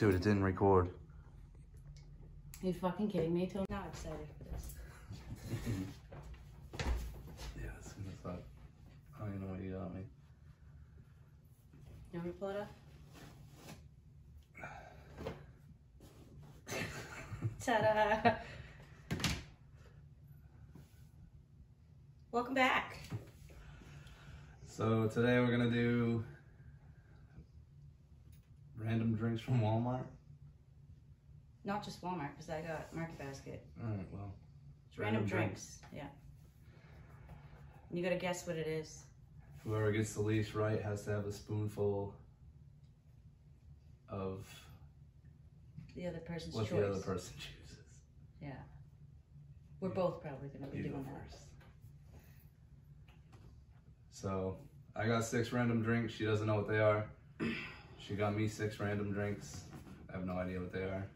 Dude, it didn't record. You fucking kidding me? Till now excited for this. Yeah, as soon as I, I don't even know what you got me. You want me to pull it up? Ta-da! Welcome back. So today we're gonna do random drinks from Walmart. Not just Walmart, because I got Market Basket. All right, well, It's random, drinks. Yeah. You gotta guess what it is. Whoever gets the least right has to have a spoonful of The other person's what choice. the other person chooses. Yeah. We're both probably gonna be You go doing that. first. So I got six random drinks. She doesn't know what they are. She got me six random drinks. I have no idea what they are.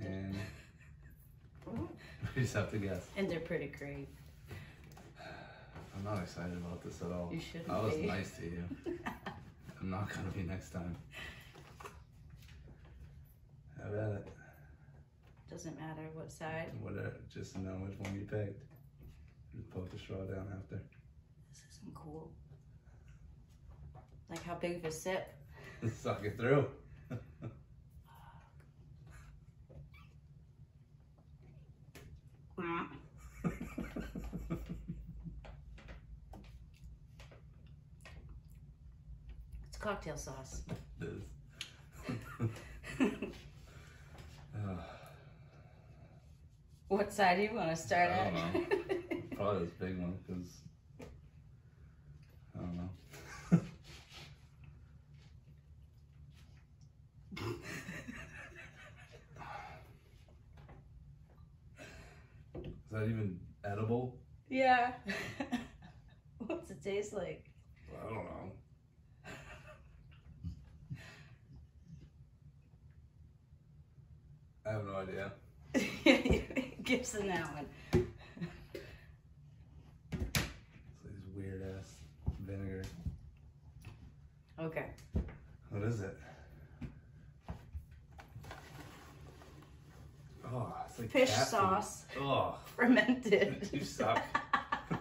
And we just have to guess. And they're pretty great. I'm not excited about this at all. You shouldn't I was be. nice to you. I'm not gonna be next time. How about it. Doesn't matter what side. Whatever. Just know which one you picked. Just poke the straw down after. This isn't cool. Like how big of a sip? Suck it through. It's cocktail sauce. It is. What side do you want to start I at? probably this big one because I don't know. Is that even edible? yeah. What's it taste like? I don't know. I have no idea. That one. These weird ass vinegar. Okay. What is it? Oh, it's like Fish food. sauce. Oh, Fermented. you suck.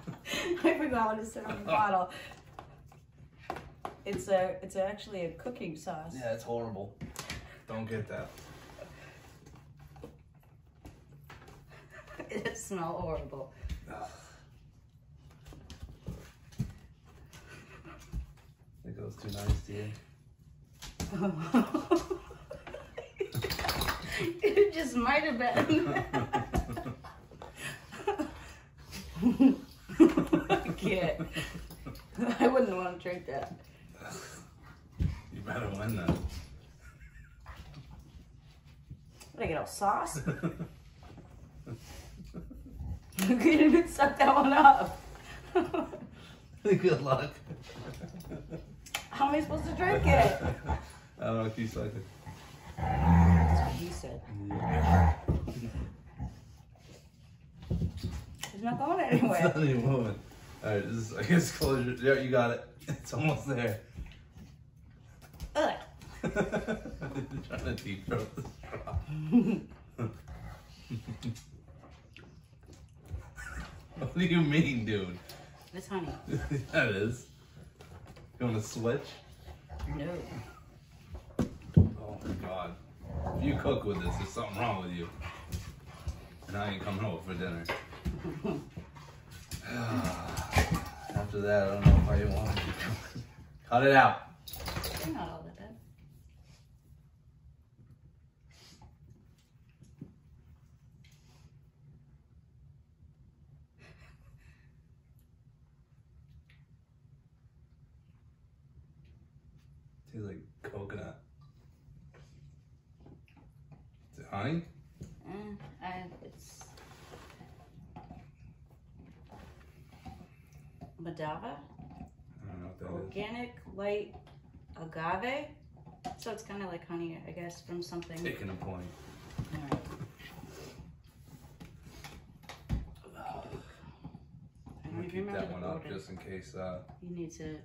I forgot what it said on the bottle. It's a it's actually a cooking sauce. yeah, it's horrible. Don't get that. It smells horrible. Ugh. It was too nice to you. it just might have been. I can't. I wouldn't want to drink that. You better win then. What, I get all sauce? You couldn't even suck that one up. Good luck. How am I supposed to drink it? I don't know if you suck it. That's what he said. It's not going It's anywhere. not even moving. Alright, this is, I guess close yeah, you got it. It's almost there. Ugh. trying to deep throat the straw. What do you mean, dude? It's honey. that is. You want to switch? No. Oh my god. If you cook with this, there's something wrong with you. And I ain't coming over for dinner. After that, I don't know how you want to. Cut it out. white agave. So it's kind of like honey, I guess, from something. Taking a point. All right. I'm gonna keep that one up just in case. Uh... You need to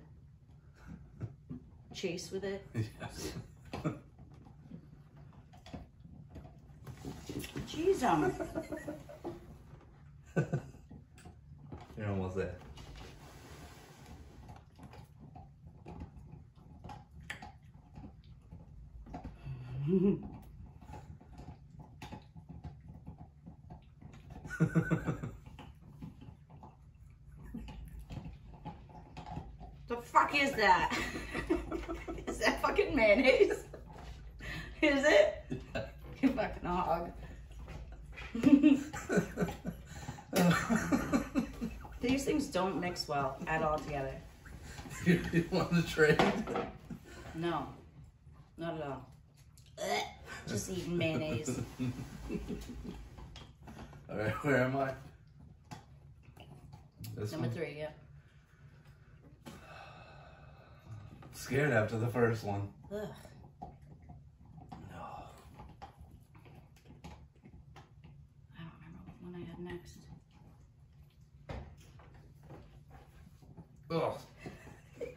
chase with it. Yes. Jeez, um. You're almost there. The fuck is that? is that fucking mayonnaise? Is it? You fucking hog. These things don't mix well at all together. you, you want to trade? No, not at all. Ugh, Just eating mayonnaise. All right, where am I? This Number one? three, yeah. Scared after the first one. No. I don't remember what one I had next. Ugh. No. I don't remember what one I had next. Ugh.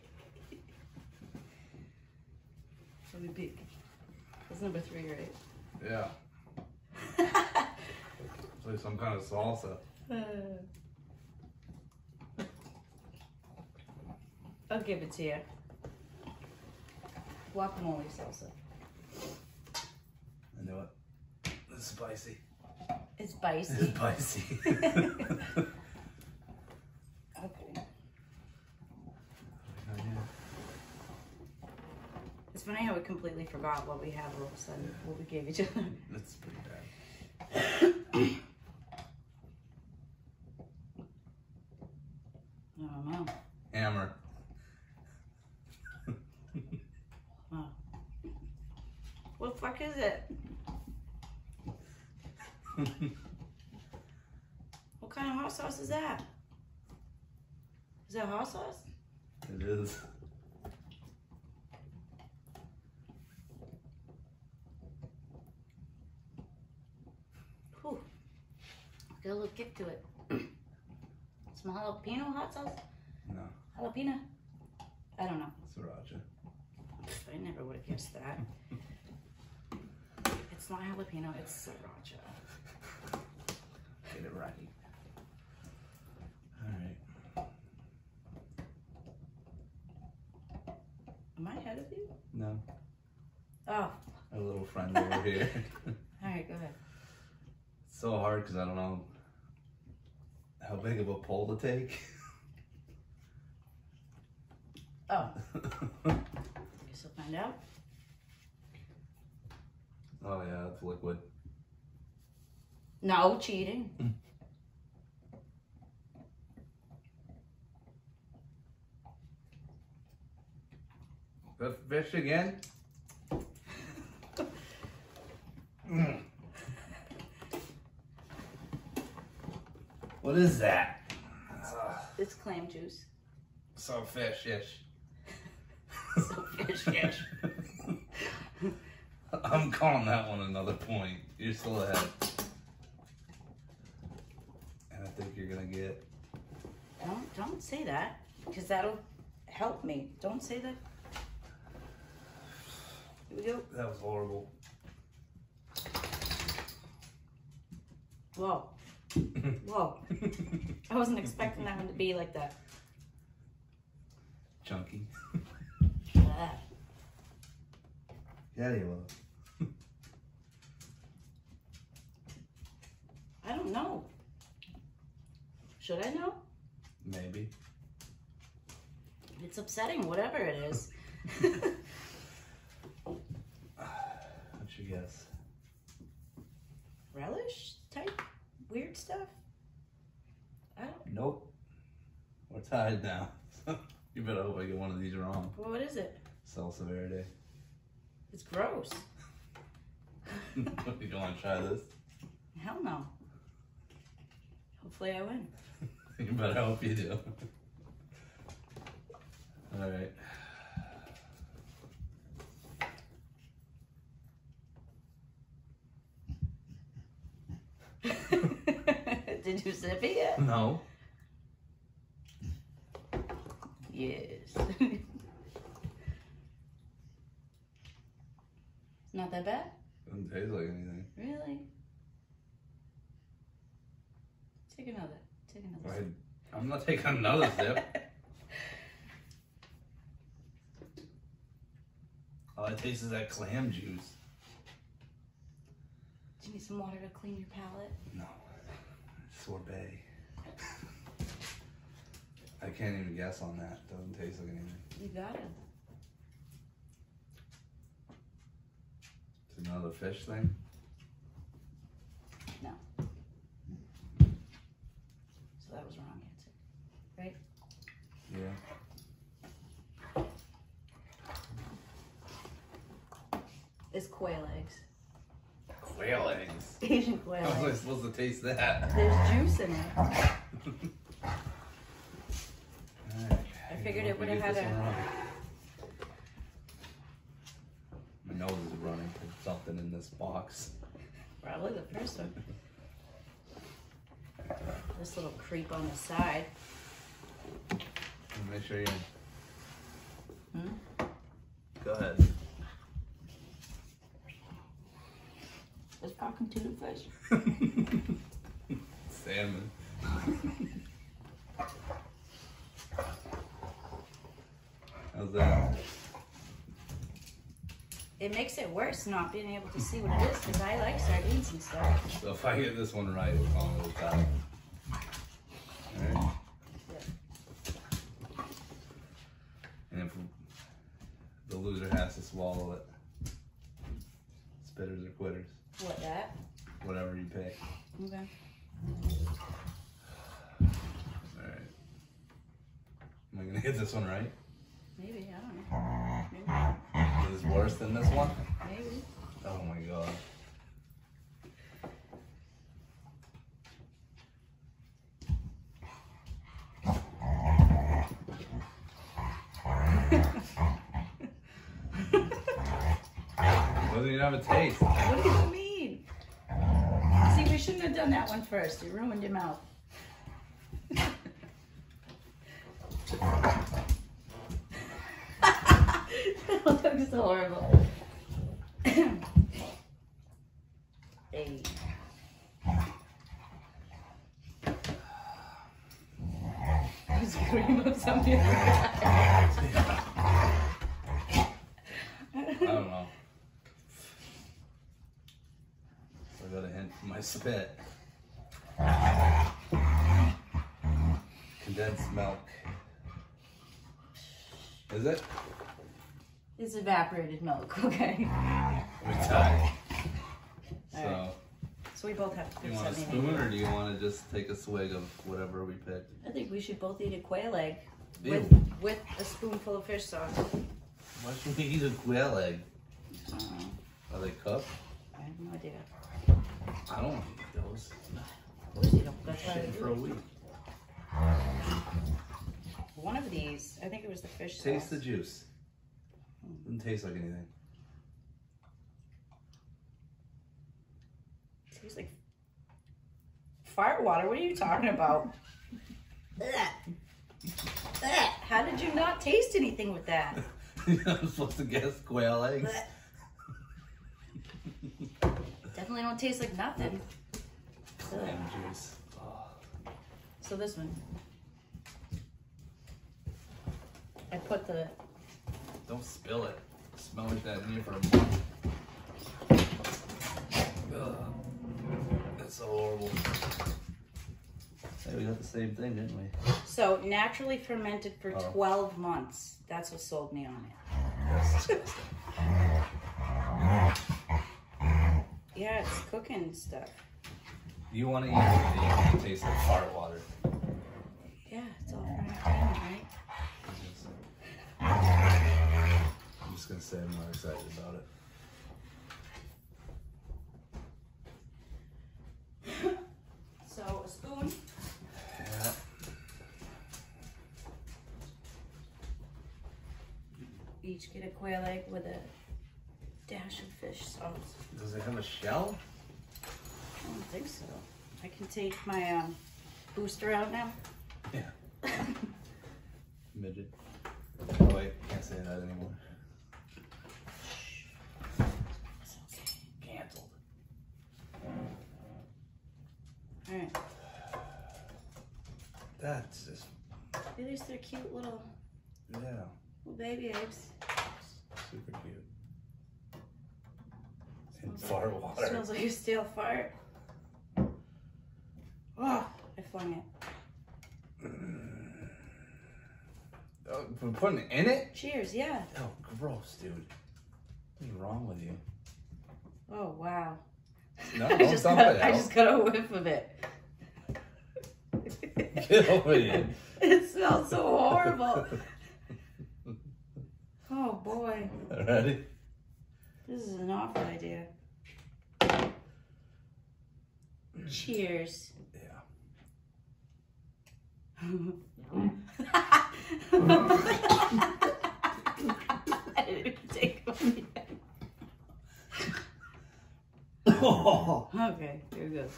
Let me peek. That's number three, right? Yeah. It's like some kind of salsa. Uh. I'll give it to you. Guacamole salsa. I know it. It's spicy. It's spicy. It's spicy. okay. It's funny how we completely forgot what we have all of a sudden, what we gave each other. That's pretty bad. Oh, I don't know. Hammer. Oh. What the fuck is it? What kind of hot sauce is that? Is that hot sauce? it is. Got a little kick to it. Some jalapeno hot sauce? No, Jalapeno? I don't know. sriracha. I never would have guessed that. It's not jalapeno, it's sriracha. Get it right. Alright. Am I ahead of you? No. Oh, A little friend over here. alright, go ahead. It's so hard because I don't know how big of a pull to take. Oh, guess I'll find out. oh yeah, it's liquid. No cheating. The fish again? What is that? It's clam juice. so fish-ish. So fish, fish. I'm calling that one another point. You're still ahead. And I think you're gonna get Don't don't say that, because that'll help me. Don't say that. Here we go. that was horrible. Whoa, whoa. I wasn't expecting that one to be like that. Chunky. Ah. Yeah, you will. I don't know. Should I know? Maybe. It's upsetting, whatever it is. What's your guess? Relish type weird stuff? I don't Nope. We're tied now. you better hope I get one of these wrong. What is it? Salsa verde. It's gross. you don't want to try this? Hell no. Hopefully I win. You better hope you do. All right. Did you sip it yet? No. Yes. Not that bad? Doesn't taste like anything. Really? Take another. Take another. Wait, I'm not taking another sip. All I taste is that clam juice. Do you need some water to clean your palate? No. Sorbet. I can't even guess on that. Doesn't taste like anything. You got it. It's another fish thing. So that was wrong answer. Yeah. It's quail eggs. Quail eggs. Asian quail How was I supposed to taste that? There's juice in it. Alright, I figured it would've had this a-. My nose is running from something in this box. Probably the first one. This little creep on the side. Make sure you. Hmm? Go ahead. It's fucking tuna fish. Salmon. How's that? It makes it worse not being able to see what it is because I like sardines and stuff. So if I get this one right, we're calling it a tie. Alright. And if the loser has to swallow it, spitters or quitters, What that? Whatever you pick. Okay. Alright. Am I gonna get this one right? Maybe, I don't know. Maybe. Is this worse than this one? Maybe. Oh my god. Doesn't even have a taste. What do you mean? See, we shouldn't have done that one first. You ruined your mouth. that looks horrible. hey. Scream of something. I don't know. I got a hint from my spit. Condensed milk. Is it? It's evaporated milk, okay? We tie. So, Alright. So we both have to you want a something spoon or do you want to just take a swig of whatever we picked? I think we should both eat a quail egg Ew. with with a spoonful of fish sauce. Why should we eat a quail egg? I don't know. Are they cooked? I have no idea. I don't want to eat those. Of course you don't. That's why I Shitting do for a week. One of these, I think it was the fish Taste sauce. the juice. Doesn't taste like anything. Tastes like fire water. What are you talking about? Ugh. Ugh. How did you not taste anything with that? I'm supposed to guess quail eggs. Ugh. Definitely don't taste like nothing. Ugh. Lemon juice. Oh. So this one. I put the Don't spill it. Smell like that in here for a month. Ugh. That's so horrible. Hey, we got the same thing, didn't we? so naturally fermented for Oh. 12 months. That's what sold me on it. Yeah, it's cooking stuff. You want to eat it, you can taste like fart water. Yeah, it's all fermented, right? I'm just gonna say I'm not excited about it. So a spoon. Yeah. Each get a quail egg with a dash of fish sauce. Does it have a shell? I don't think so. I can take my um, booster out now. Yeah. Midget. Oh wait, can't say that anymore. Cancelled. All right. That's just At least they're cute little, yeah, little baby apes. super cute. And fart water. Smells like a stale fart. Oh, I flung it. Uh, oh, we're putting it in it? Cheers, yeah. Oh, gross, dude. What's wrong with you? Oh wow. No, I don't just got, it I just got a whiff of it. Get over here. It smells so horrible. Oh boy, Ready? This is an awful idea. Cheers. Yeah. I didn't even take one yet. Okay, here goes.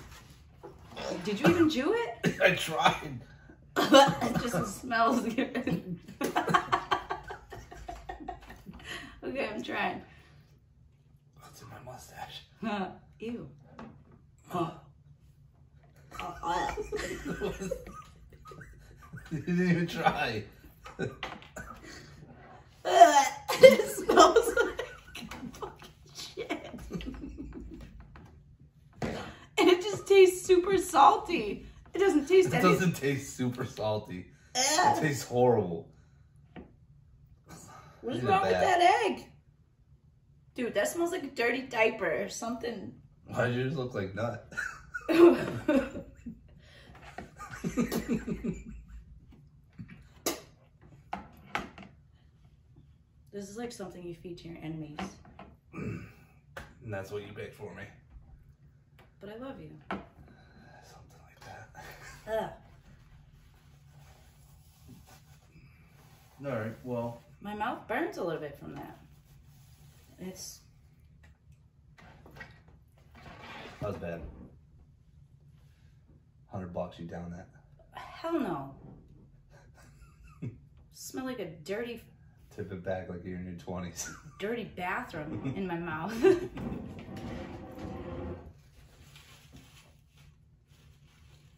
Did you even chew it? I tried. it just smells good. okay, I'm trying. What's mustache? Ew. You didn't even try. it smells like fucking shit. and it just tastes super salty. It doesn't taste It any. doesn't taste super salty. It tastes horrible. What is Eat it wrong with that egg? Dude, that smells like a dirty diaper or something. Why'd yours look like nut? this is like something you feed to your enemies. and that's what you baked for me. But I love you. Something like that. Ugh. Alright, well. My mouth burns a little bit from that. It's That was bad. 100 bucks, you down that. hell no. Smell like a dirty, Tip it back like you're in your 20s. dirty bathroom in my mouth.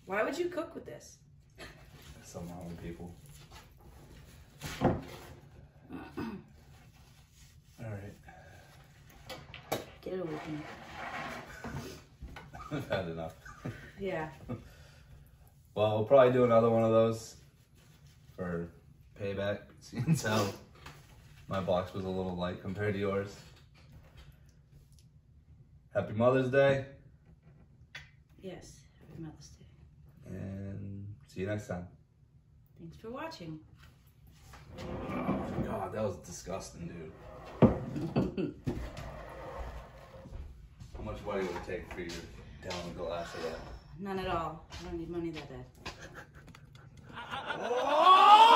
Why would you cook with this? Some wrong with people. Alright. Get it away from me. I've had enough. Yeah. Well, we'll probably do another one of those for payback. Seeing how my box was a little light compared to yours. Happy Mother's Day, Yes. Happy Mother's Day. and see you next time. Thanks for watching. God, that was disgusting, dude. How much money would it take for you to down a glass of that? None at all. I don't need money that bad. Oh!